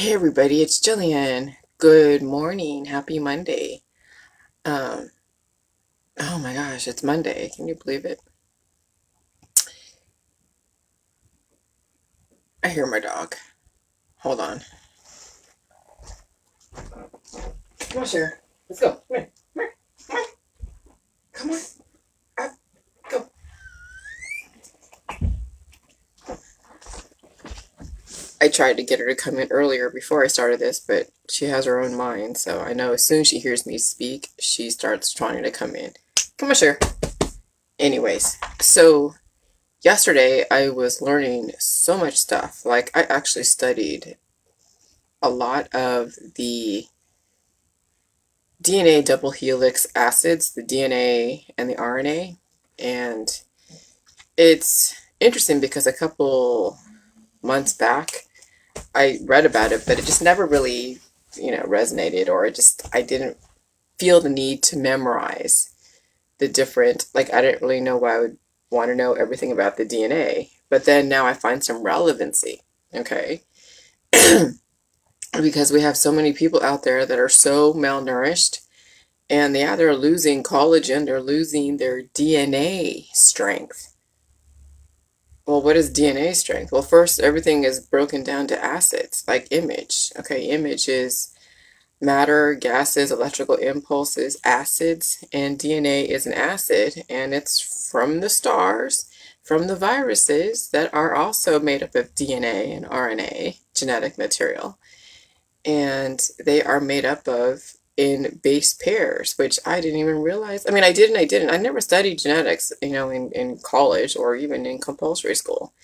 Hey everybody, it's Jillian. Good morning. Happy Monday. Um, oh my gosh, it's Monday. Can you believe it? I hear my dog. Hold on. Come on, Cher. Let's go. Come here. Come here. Come on. Come on. Up. Go. I tried to get her to come in earlier before I started this, but she has her own mind, so I know as soon as she hears me speak, she starts trying to come in. Come on, Cher. Anyways, so yesterday I was learning so much stuff. Like, I actually studied a lot of the DNA double helix acids, the DNA and the RNA, and it's interesting because a couple months back I read about it, but it just never really, you know, resonated or it just, I didn't feel the need to memorize the different, like, I didn't really know why I would want to know everything about the DNA. But then now I find some relevancy, okay? because we have so many people out there that are so malnourished and yeah, they're losing collagen, they're losing their DNA strength well, what is DNA strength? Well, first, everything is broken down to acids, like image. Okay, image is matter, gases, electrical impulses, acids, and DNA is an acid, and it's from the stars, from the viruses that are also made up of DNA and RNA, genetic material. And they are made up of in base pairs, which I didn't even realize. I mean, I did and I didn't. I never studied genetics, you know, in, in college or even in compulsory school.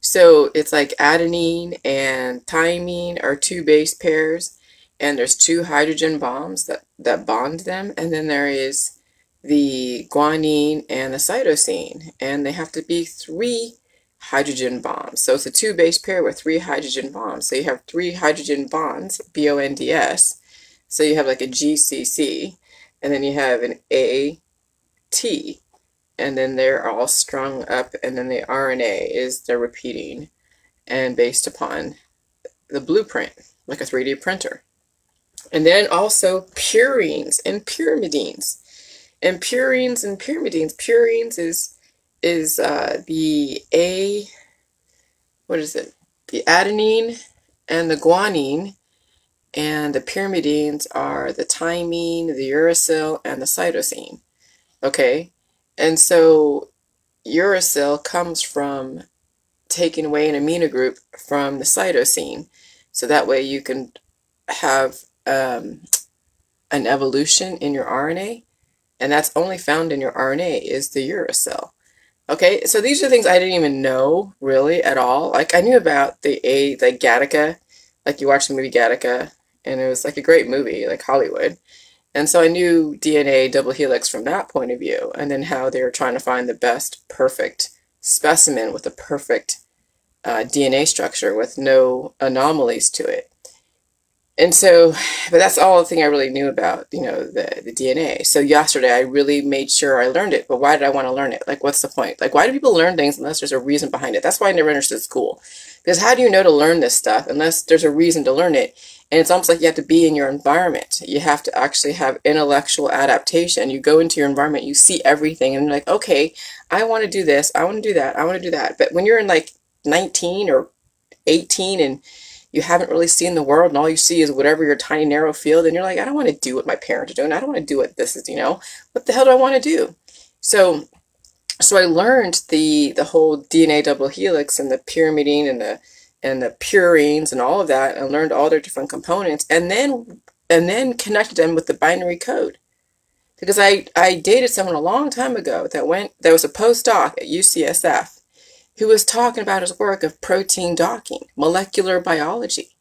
So it's like adenine and thymine are two base pairs, and there's two hydrogen bonds that, that bond them, and then there is the guanine and the cytosine, and they have to be three hydrogen bonds. So it's a two base pair with three hydrogen bonds. So you have three hydrogen bonds, B O N D S so you have like a GCC, and then you have an AT, and then they're all strung up, and then the RNA is they're repeating and based upon the blueprint, like a 3D printer. And then also purines and pyrimidines. And purines and pyrimidines, purines is is uh, the A, what is it? The adenine and the guanine and the pyrimidines are the thymine, the uracil, and the cytosine. Okay, and so uracil comes from taking away an amino group from the cytosine. So that way you can have um, an evolution in your RNA, and that's only found in your RNA is the uracil. Okay, so these are things I didn't even know really at all. Like I knew about the A, the Gattaca, like you watch the movie Gattaca, and it was like a great movie, like Hollywood. And so I knew DNA double helix from that point of view, and then how they were trying to find the best perfect specimen with a perfect uh, DNA structure with no anomalies to it. And so, but that's all the thing I really knew about, you know, the, the DNA. So yesterday I really made sure I learned it. But why did I want to learn it? Like, what's the point? Like, why do people learn things unless there's a reason behind it? That's why I never understood school. Because how do you know to learn this stuff unless there's a reason to learn it? And it's almost like you have to be in your environment. You have to actually have intellectual adaptation. You go into your environment, you see everything, and you're like, okay, I want to do this, I want to do that, I want to do that. But when you're in like 19 or 18 and you haven't really seen the world and all you see is whatever your tiny narrow field and you're like i don't want to do what my parents are doing i don't want to do what this is you know what the hell do i want to do so so i learned the the whole dna double helix and the pyrimidine and the and the purines and all of that and learned all their different components and then and then connected them with the binary code because I, I dated someone a long time ago that went that was a postdoc at UCSF who was talking about his work of protein docking, molecular biology.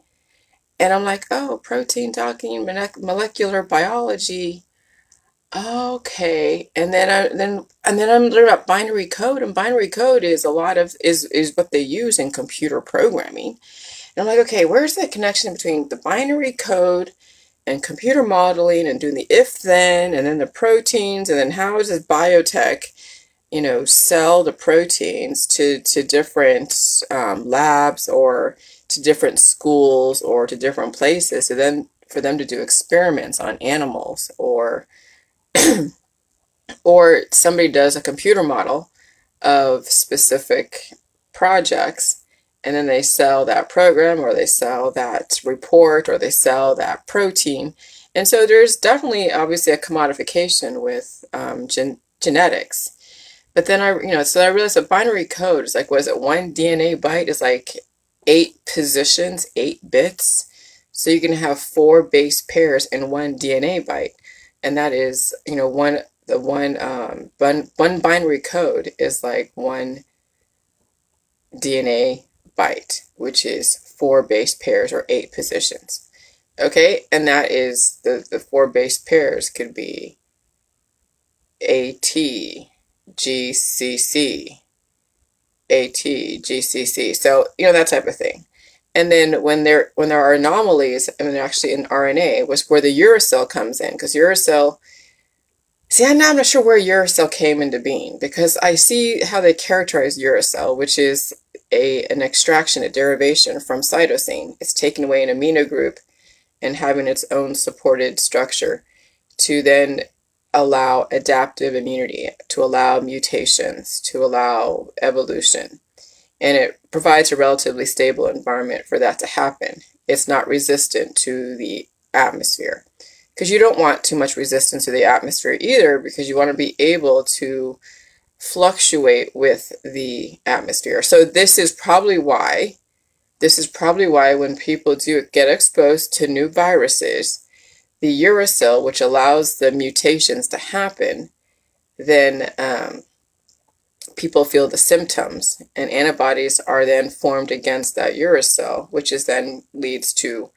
And I'm like, oh, protein docking, molecular biology. Okay, and then I then and then I'm learning about binary code, and binary code is a lot of is is what they use in computer programming. And I'm like, okay, where's the connection between the binary code and computer modeling and doing the if then and then the proteins and then how this biotech, you know, sell the proteins to, to different um, labs or to different schools or to different places. So then for them to do experiments on animals or or somebody does a computer model of specific projects and then they sell that program or they sell that report or they sell that protein. And so there's definitely obviously a commodification with um, gen- genetics. But then I, you know, so I realized a binary code is like, was it one DNA byte is like eight positions, eight bits. So you can have four base pairs in one DNA byte. And that is, you know, one, the one, um, one, one binary code is like one DNA byte, which is four base pairs or eight positions. Okay, and that is the, the four base pairs could be AT, GCC, AT, GCC. So, you know, that type of thing. And then when there when there are anomalies, and they're actually in RNA, was where the uracil comes in, because uracil See, I'm not sure where uracil came into being because I see how they characterize uracil, which is a, an extraction, a derivation from cytosine. It's taking away an amino group and having its own supported structure to then allow adaptive immunity, to allow mutations, to allow evolution. And it provides a relatively stable environment for that to happen. It's not resistant to the atmosphere because you don't want too much resistance to the atmosphere either because you want to be able to fluctuate with the atmosphere. So this is probably why this is probably why when people do get exposed to new viruses, the uracil, which allows the mutations to happen, then um, people feel the symptoms, and antibodies are then formed against that uracil, which is then leads to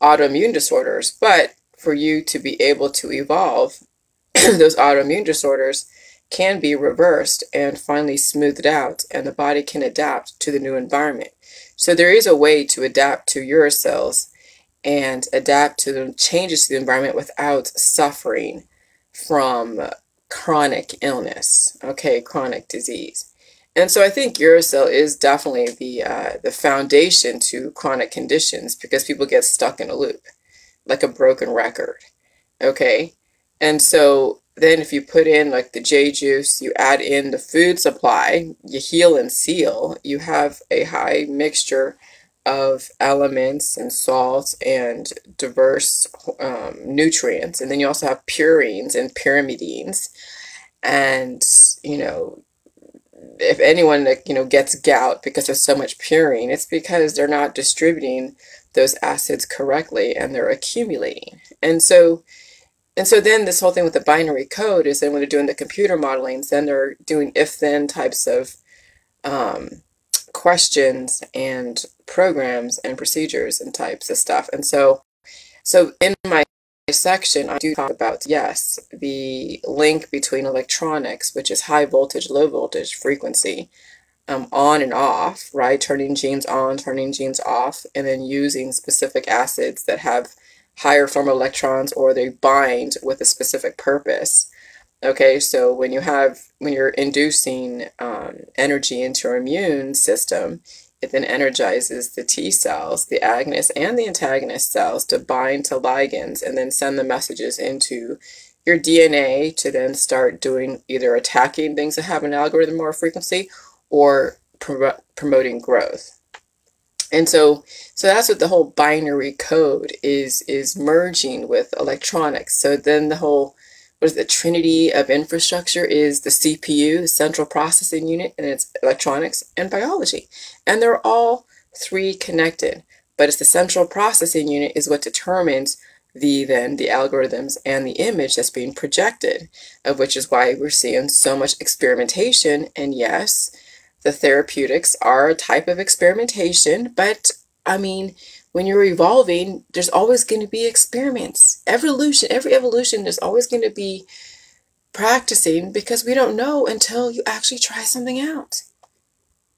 autoimmune disorders. But for you to be able to evolve, those autoimmune disorders can be reversed and finally smoothed out, and the body can adapt to the new environment. So there is a way to adapt to uracils and adapt to the changes to the environment without suffering from chronic illness, okay, chronic disease. And so I think uracil is definitely the uh, the foundation to chronic conditions because people get stuck in a loop like a broken record. Okay. And so then if you put in like the J juice, you add in the food supply, you heal and seal, you have a high mixture of elements and salts and diverse um, nutrients. And then you also have purines and pyrimidines. And, you know, if anyone you know, gets gout because there's so much purine, it's because they're not distributing those acids correctly and they're accumulating. And so and so then this whole thing with the binary code is then when they're doing the computer modelings, then they're doing if-then types of um, questions and programs and procedures and types of stuff. And so, so in my section, I do talk about, yes, the link between electronics, which is high voltage, low voltage frequency, um, on and off, right? Turning genes on, turning genes off, and then using specific acids that have higher form electrons or they bind with a specific purpose. Okay, so when you have, when you're inducing um, energy into your immune system, it then energizes the T cells, the agonist and the antagonist cells to bind to ligands and then send the messages into your DNA to then start doing either attacking things that have an algorithm or frequency or promoting growth. And so, so that's what the whole binary code is is merging with electronics. So then the whole what is the trinity of infrastructure is the CPU, the central processing unit, and it's electronics and biology. And they're all three connected. But it's the central processing unit is what determines the then the algorithms and the image that's being projected, of which is why we're seeing so much experimentation. And yes, the therapeutics are a type of experimentation, but I mean, when you're evolving, there's always going to be experiments. Evolution, every evolution, is always going to be practicing because we don't know until you actually try something out.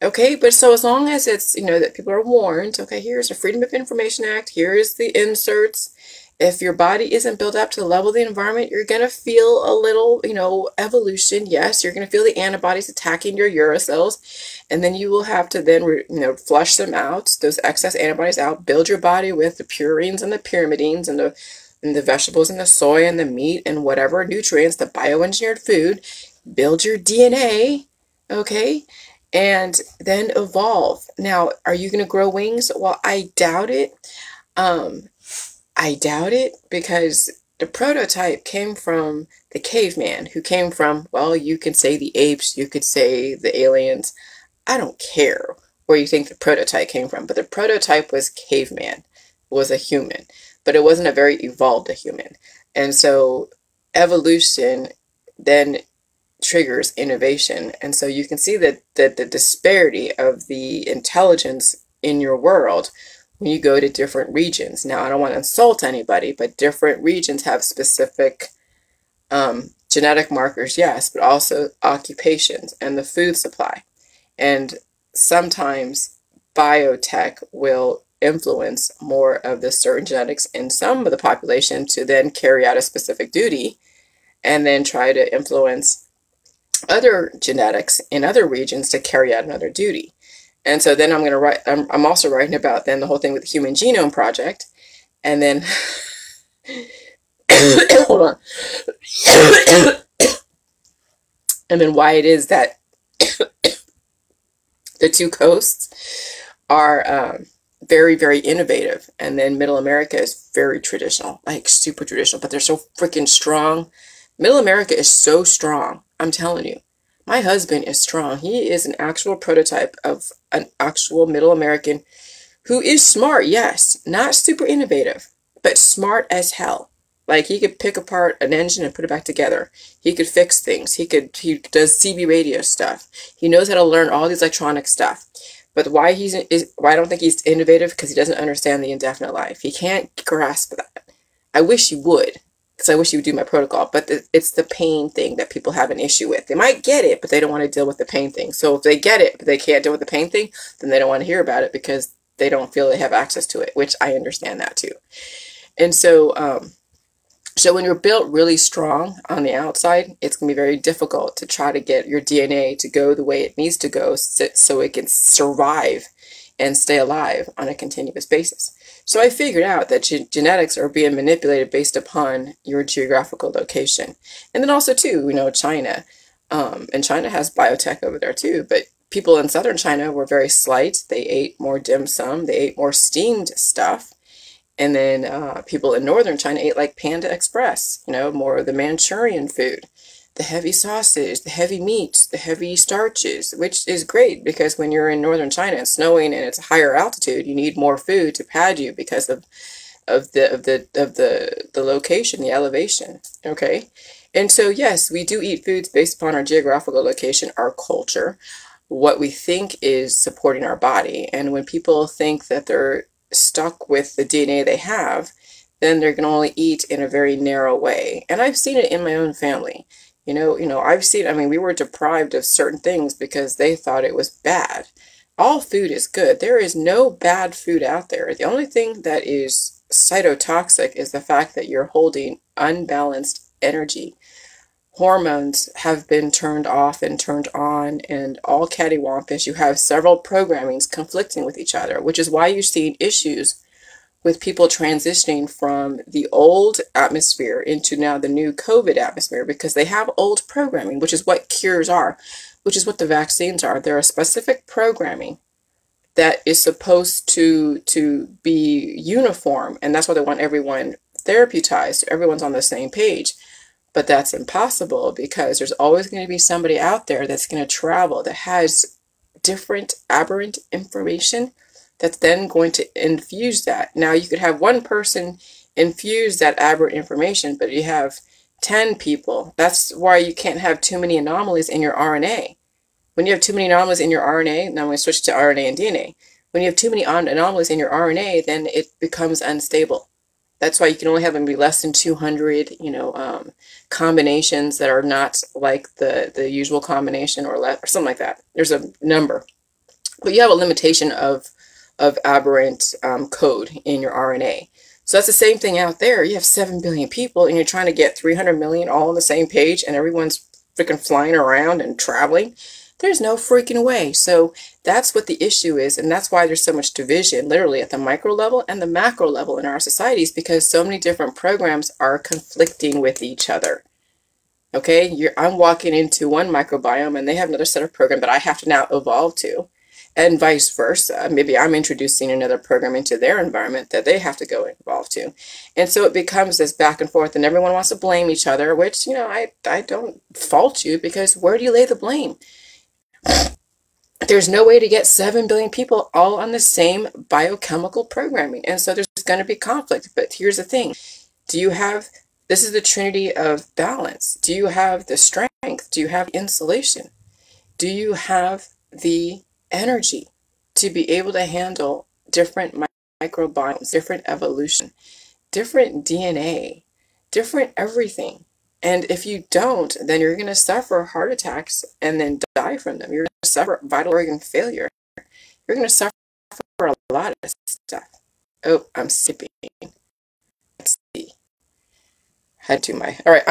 Okay, but so as long as it's, you know, that people are warned, okay, here's the Freedom of Information Act, here's the inserts, if your body isn't built up to the level of the environment, you're going to feel a little, you know, evolution. Yes, you're going to feel the antibodies attacking your uracils, and then you will have to then, you know, flush them out, those excess antibodies out, build your body with the purines and the pyrimidines and the and the vegetables and the soy and the meat and whatever nutrients, the bioengineered food, build your DNA, okay? And then evolve. Now, are you going to grow wings? Well, I doubt it. Um, I doubt it because the prototype came from the caveman who came from, well, you can say the apes, you could say the aliens. I don't care where you think the prototype came from, but the prototype was caveman, was a human, but it wasn't a very evolved human. And so evolution then triggers innovation. And so you can see that, that the disparity of the intelligence in your world when you go to different regions. Now, I don't want to insult anybody, but different regions have specific um, genetic markers, yes, but also occupations and the food supply. And sometimes biotech will influence more of the certain genetics in some of the population to then carry out a specific duty and then try to influence other genetics in other regions to carry out another duty. And so then I'm going to write, I'm, I'm also writing about then the whole thing with the Human Genome Project. And then, hold on. and then why it is that the two coasts are um, very, very innovative. And then Middle America is very traditional, like super traditional, but they're so freaking strong. Middle America is so strong. I'm telling you. My husband is strong. He is an actual prototype of an actual middle American who is smart, yes, not super innovative, but smart as hell. Like he could pick apart an engine and put it back together. He could fix things. He could he does CB radio stuff. He knows how to learn all these electronic stuff. But why he's is why I don't think he's innovative because he doesn't understand the indefinite life. He can't grasp that. I wish he would because I wish he would do my protocol. But the, it's the pain thing that people have an issue with. They might get it, but they don't want to deal with the pain thing. So if they get it, but they can't deal with the pain thing, then they don't want to hear about it because they don't feel they have access to it, which I understand that too. And so, um, so when you're built really strong on the outside, it's going to be very difficult to try to get your DNA to go the way it needs to go so it can survive and stay alive on a continuous basis. So I figured out that ge genetics are being manipulated based upon your geographical location. And then also too, you know, China. Um, and China has biotech over there too, but people in southern China were very slight. They ate more dim sum, they ate more steamed stuff. And then uh, people in northern China ate like Panda Express, you know, more of the Manchurian food the heavy sausage, the heavy meats, the heavy starches, which is great because when you're in northern China and snowing and it's a higher altitude, you need more food to pad you because of of the of the of the the location, the elevation. Okay. And so yes, we do eat foods based upon our geographical location, our culture, what we think is supporting our body. And when people think that they're stuck with the DNA they have, then they're going to only eat in a very narrow way. And I've seen it in my own family. You know, you know, I've seen, I mean, we were deprived of certain things because they thought it was bad. All food is good. There is no bad food out there. The only thing that is cytotoxic is the fact that you're holding unbalanced energy. Hormones have been turned off and turned on, and all cattywampus. You have several programmings conflicting with each other, which is why you're seeing issues with people transitioning from the old atmosphere into now the new COVID atmosphere because they have old programming, which is what cures are, which is what the vaccines are. There are specific programming that is supposed to to be uniform, and that's why they want everyone therapeuticed. Everyone's on the same page. But that's impossible because there's always going to be somebody out there that's going to travel that has different aberrant information that's then going to infuse that. Now, you could have one person infuse that aberrant information, but you have 10 people. That's why you can't have too many anomalies in your RNA. When you have too many anomalies in your RNA, now I'm going to switch to RNA and DNA. When you have too many anomalies in your RNA, then it becomes unstable. That's why you can only have them be less than 200, you know, um, combinations that are not like the, the usual combination or, less, or something like that. There's a number. But you have a limitation of of aberrant um, code in your RNA. So that's the same thing out there. You have 7 billion people and you're trying to get 300 million all on the same page and everyone's freaking flying around and traveling. There's no freaking way. So that's what the issue is. And that's why there's so much division, literally at the micro level and the macro level in our societies, because so many different programs are conflicting with each other. Okay, You're, I'm walking into one microbiome and they have another set of program that I have to now evolve to and vice versa. Maybe I'm introducing another program into their environment that they have to go evolve to. And so it becomes this back and forth and everyone wants to blame each other, which, you know, I, I don't fault you because where do you lay the blame? There's no way to get 7 billion people all on the same biochemical programming. And so there's going to be conflict. But here's the thing. Do you have, this is the trinity of balance. Do you have the strength? Do you have insulation? Do you have the energy to be able to handle different microbiomes, different evolution, different DNA, different everything. And if you don't, then you're going to suffer heart attacks and then die from them. You're going to suffer vital organ failure. You're going to suffer a lot of stuff. Oh, I'm sipping. Let's see. Head to my. All right, I'm